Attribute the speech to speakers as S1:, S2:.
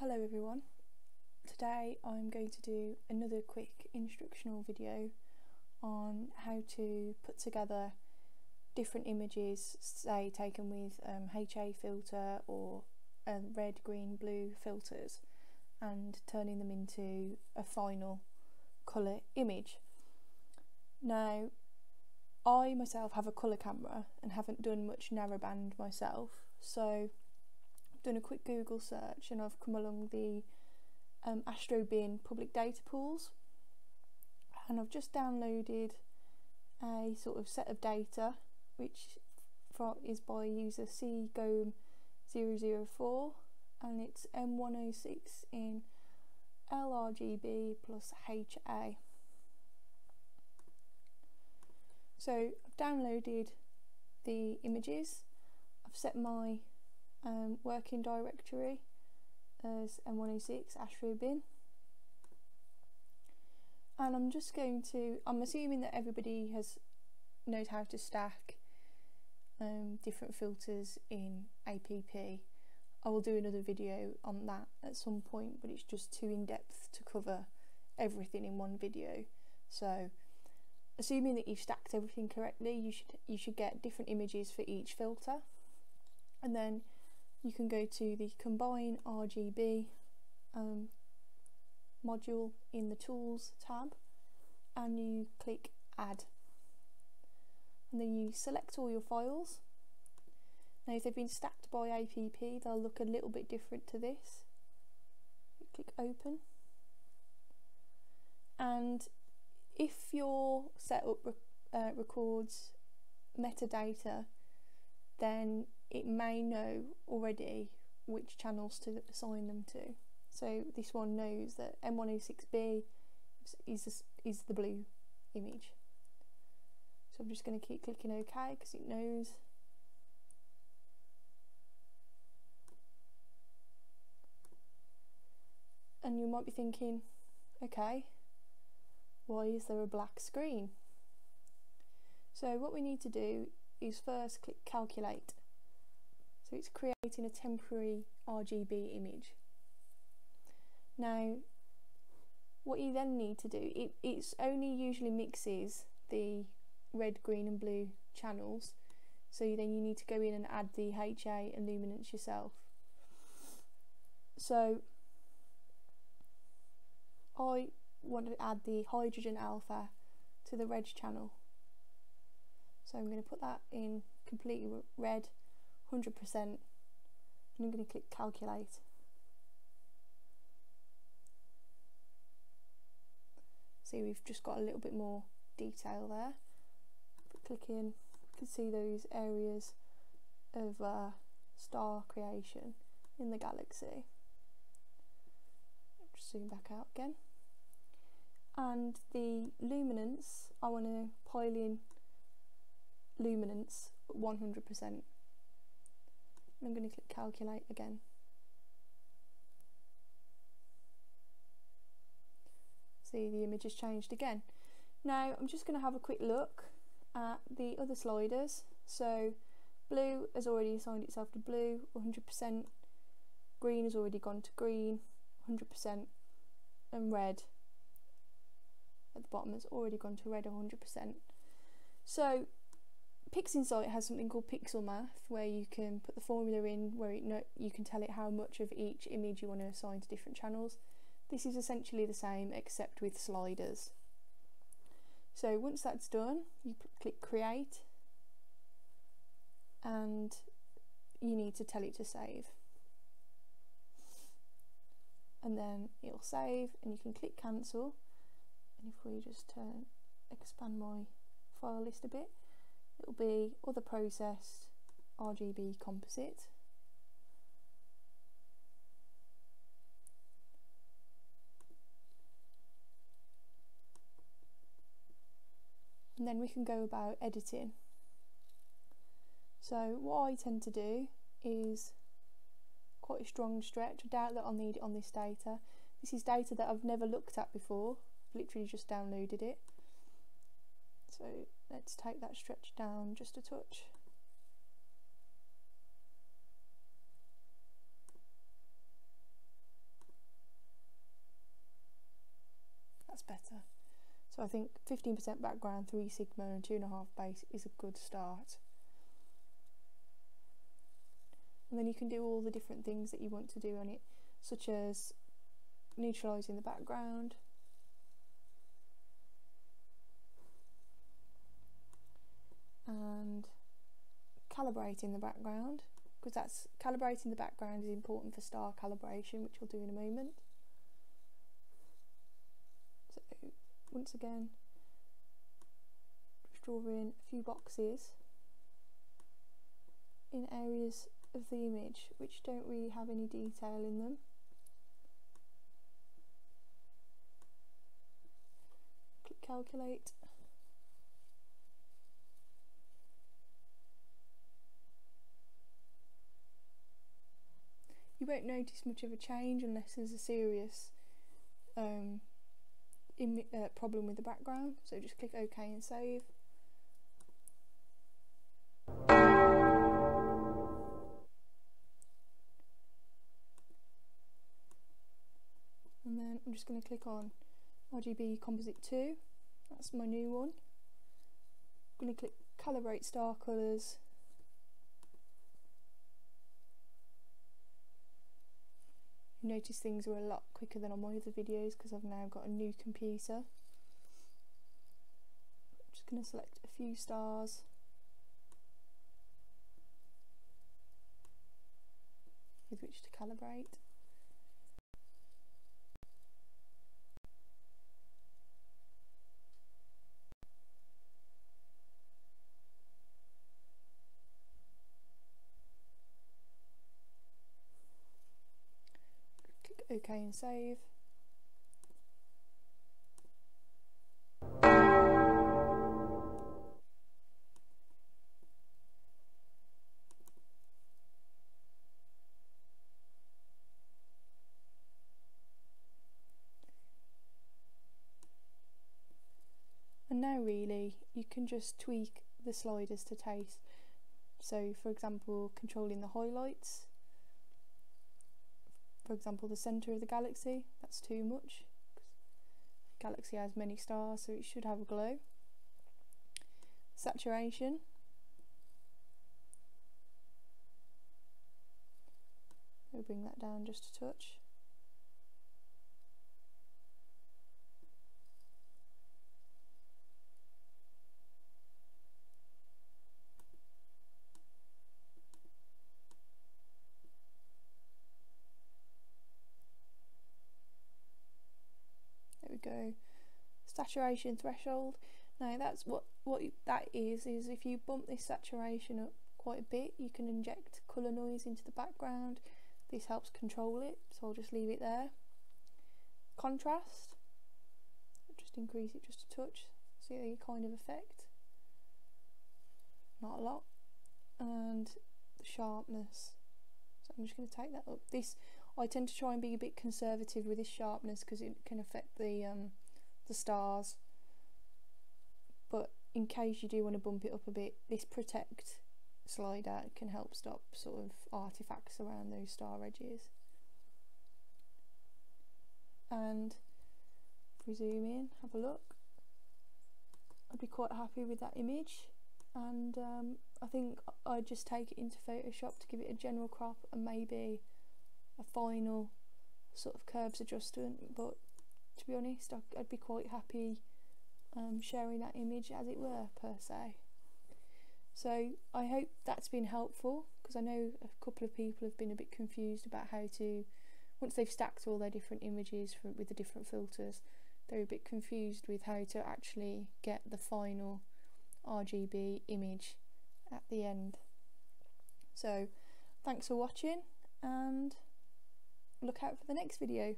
S1: Hello everyone. Today I'm going to do another quick instructional video on how to put together different images, say taken with um, HA filter or um, red, green, blue filters and turning them into a final colour image. Now I myself have a colour camera and haven't done much narrowband myself so done a quick Google search and I've come along the um, Astrobin public data pools and I've just downloaded a sort of set of data which is by user cgome004 and it's M106 in LRGB plus HA. So I've downloaded the images, I've set my um, working directory as M106 Astrobin and I'm just going to I'm assuming that everybody has knows how to stack um, different filters in APP I will do another video on that at some point but it's just too in-depth to cover everything in one video. So assuming that you've stacked everything correctly you should you should get different images for each filter. And then you can go to the combine RGB um, module in the tools tab and you click add. And then you select all your files. Now if they've been stacked by APP they'll look a little bit different to this. You click open. And if your setup rec uh, records metadata then it may know already which channels to assign them to. So this one knows that M106B is, is the blue image. So I'm just going to keep clicking OK because it knows. And you might be thinking, okay, why is there a black screen? So what we need to do is first click calculate so it's creating a temporary RGB image. Now, what you then need to do, it it's only usually mixes the red, green and blue channels. So then you need to go in and add the HA and luminance yourself. So I want to add the hydrogen alpha to the red channel. So I'm going to put that in completely red 100% and I'm going to click calculate. See we've just got a little bit more detail there. Click in, you can see those areas of uh, star creation in the galaxy. Just zoom back out again. And the luminance, I want to pile in luminance 100%. I'm going to click calculate again. See the image has changed again. Now I'm just going to have a quick look at the other sliders. So blue has already assigned itself to blue 100%, green has already gone to green 100% and red at the bottom has already gone to red 100%. So PixInsight has something called Pixel Math where you can put the formula in where it no you can tell it how much of each image you want to assign to different channels. This is essentially the same except with sliders. So once that's done, you click create and you need to tell it to save. And then it'll save and you can click cancel. And if we just turn, expand my file list a bit, it'll be other processed RGB composite. And then we can go about editing. So what I tend to do is quite a strong stretch. I doubt that I'll need it on this data. This is data that I've never looked at before. I've literally just downloaded it so let's take that stretch down just a touch. That's better. So I think 15% background, 3 sigma and 2.5 base is a good start. And then you can do all the different things that you want to do on it, such as neutralising the background, calibrating the background because that's calibrating the background is important for star calibration which we'll do in a moment. So once again just drawing a few boxes in areas of the image which don't really have any detail in them. Click calculate you won't notice much of a change unless there's a serious um, uh, problem with the background. So just click OK and save. And then I'm just going to click on RGB Composite 2 that's my new one. I'm going to click Calibrate Star Colours notice things were a lot quicker than on my other videos because I've now got a new computer. I'm just going to select a few stars. with which to calibrate. OK and save. And now really you can just tweak the sliders to taste. So for example controlling the highlights for example the centre of the galaxy that's too much. Galaxy has many stars so it should have a glow. Saturation. We'll bring that down just a touch go saturation threshold. Now that's what what that is is if you bump this saturation up quite a bit you can inject colour noise into the background. This helps control it so I'll just leave it there. Contrast. Just increase it just a touch see the kind of effect. Not a lot. And the sharpness. So I'm just going to take that up. This I tend to try and be a bit conservative with this sharpness because it can affect the um, the stars. But in case you do want to bump it up a bit this protect slider can help stop sort of artifacts around those star edges. And if we zoom in have a look. I'd be quite happy with that image. And um, I think I'd just take it into Photoshop to give it a general crop and maybe a final sort of curves adjustment but to be honest I'd be quite happy um, sharing that image as it were per se. So I hope that's been helpful because I know a couple of people have been a bit confused about how to once they've stacked all their different images with the different filters they're a bit confused with how to actually get the final RGB image at the end. So thanks for watching and look out for the next video.